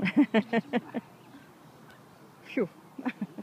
Phew.